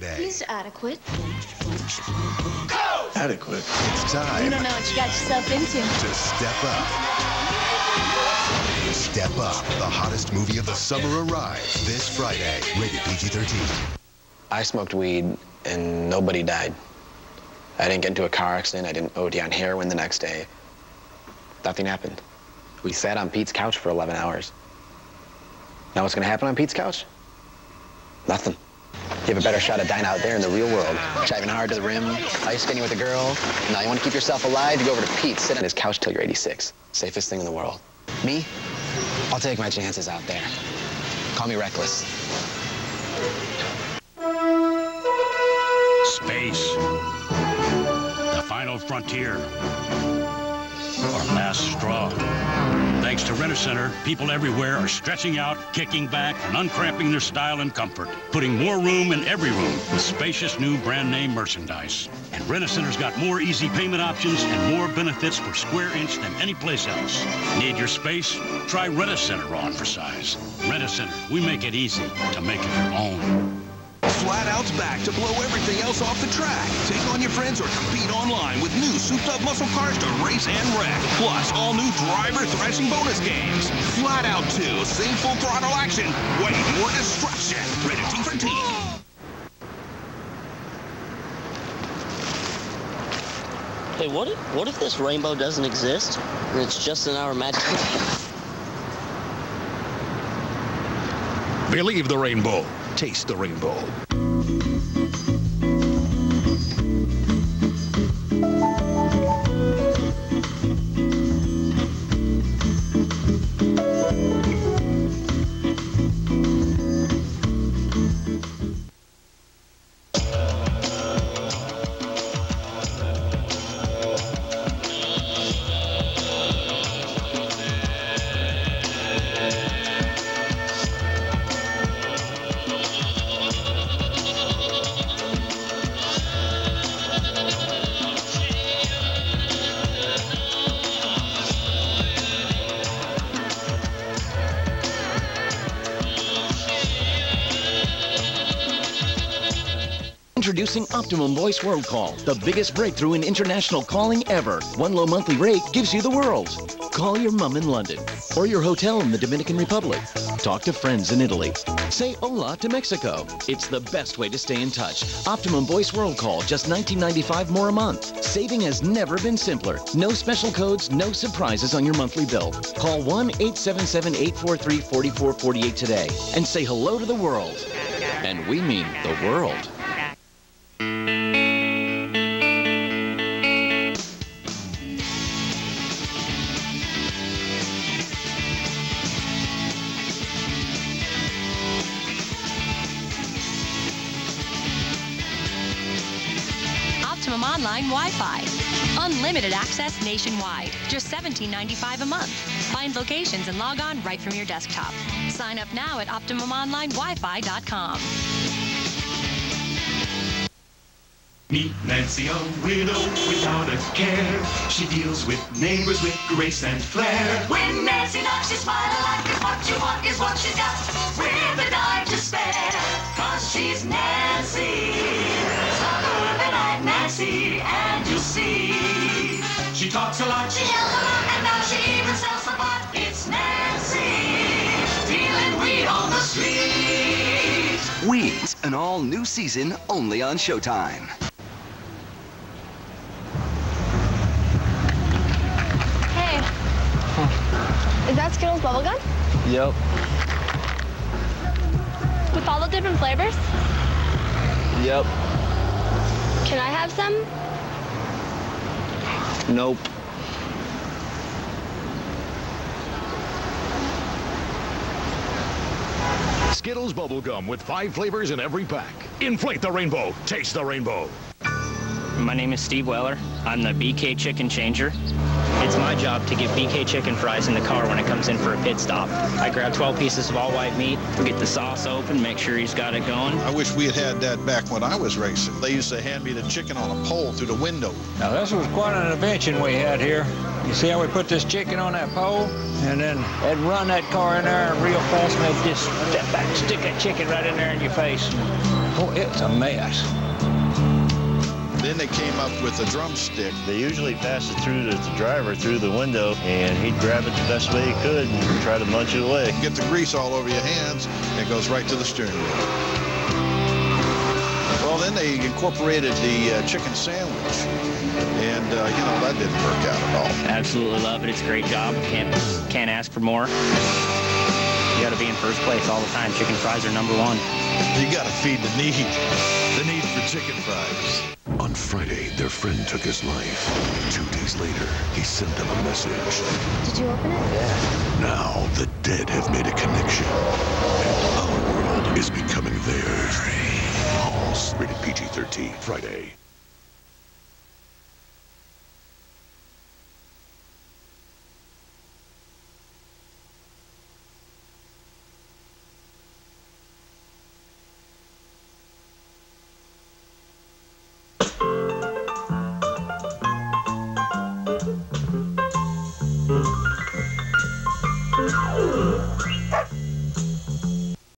Friday. He's adequate. Adequate. It's time You don't know what you got yourself into. to step up. Step Up, the hottest movie of the summer arrives this Friday. Rated PG-13. I smoked weed and nobody died. I didn't get into a car accident. I didn't OD on heroin the next day. Nothing happened. We sat on Pete's couch for 11 hours. Now what's gonna happen on Pete's couch? Nothing. You have a better shot at dying out there in the real world. Driving hard to the rim, ice skating with a girl. Now you wanna keep yourself alive, you go over to Pete, sit on his couch till you're 86. Safest thing in the world. Me? I'll take my chances out there. Call me reckless. Space. The final frontier. Our last straw. Thanks to Rent-A-Center, people everywhere are stretching out, kicking back, and uncramping their style and comfort, putting more room in every room with spacious new brand name merchandise. And Rent-A-Center's got more easy payment options and more benefits per square inch than any place else. Need your space? Try Rent-A-Center on for size. Rent-A-Center, we make it easy to make it your own. FlatOut's back to blow everything else off the track. Take on your friends or compete online with new souped-up muscle cars to race and wreck. Plus, all new driver thrashing bonus games. FlatOut 2, same full throttle action. Way more destruction. Rated T for Teen. Hey, what if, what if this rainbow doesn't exist and it's just in our imagination? Believe the rainbow. Taste the rainbow. Introducing Optimum Voice World Call, the biggest breakthrough in international calling ever. One low monthly rate gives you the world. Call your mom in London or your hotel in the Dominican Republic. Talk to friends in Italy. Say hola to Mexico. It's the best way to stay in touch. Optimum Voice World Call, just $19.95 more a month. Saving has never been simpler. No special codes, no surprises on your monthly bill. Call 1 877 843 4448 today and say hello to the world. And we mean the world. Optimum Online Wi-Fi. Unlimited access nationwide. Just $17.95 a month. Find locations and log on right from your desktop. Sign up now at OptimumOnlineWiFi.com. Meet Nancy, a widow without a care. She deals with neighbors with grace and flair. When Nancy knocks, you smile like if what you want is what she's got. With a dime to spare, cause she's Nancy. She talks a lot. She yells a lot, and now she even sells a pot. It's Nancy, dealing weed on the street. Weeds, an all new season only on Showtime. Hey. Is that Skittles bubblegum? Yep. With all the different flavors? Yep. Can I have some? Nope. Skittles bubblegum with five flavors in every pack. Inflate the rainbow. Taste the rainbow. My name is Steve Weller. I'm the BK Chicken Changer. It's my job to get BK Chicken fries in the car when it comes in for a pit stop. I grab 12 pieces of all white meat, get the sauce open, make sure he's got it going. I wish we had had that back when I was racing. They used to hand me the chicken on a pole through the window. Now this was quite an invention we had here. You see how we put this chicken on that pole? And then they'd run that car in there real fast and they'd just step back, stick that chicken right in there in your face. Oh, it's a mess. Then they came up with a drumstick. They usually pass it through to the driver through the window, and he'd grab it the best way he could and try to munch it away. Get the grease all over your hands, and it goes right to the steering wheel. Well, then they incorporated the uh, chicken sandwich, and uh, you know that didn't work out at all. Absolutely love it. It's a great job. Can't can't ask for more. You got to be in first place all the time. Chicken fries are number one. You got to feed the need, the need for chicken fries. On Friday, their friend took his life. Two days later, he sent them a message. Did you open it? Yeah. Now, the dead have made a connection, and our world is becoming theirs. Halls, rated PG-13, Friday.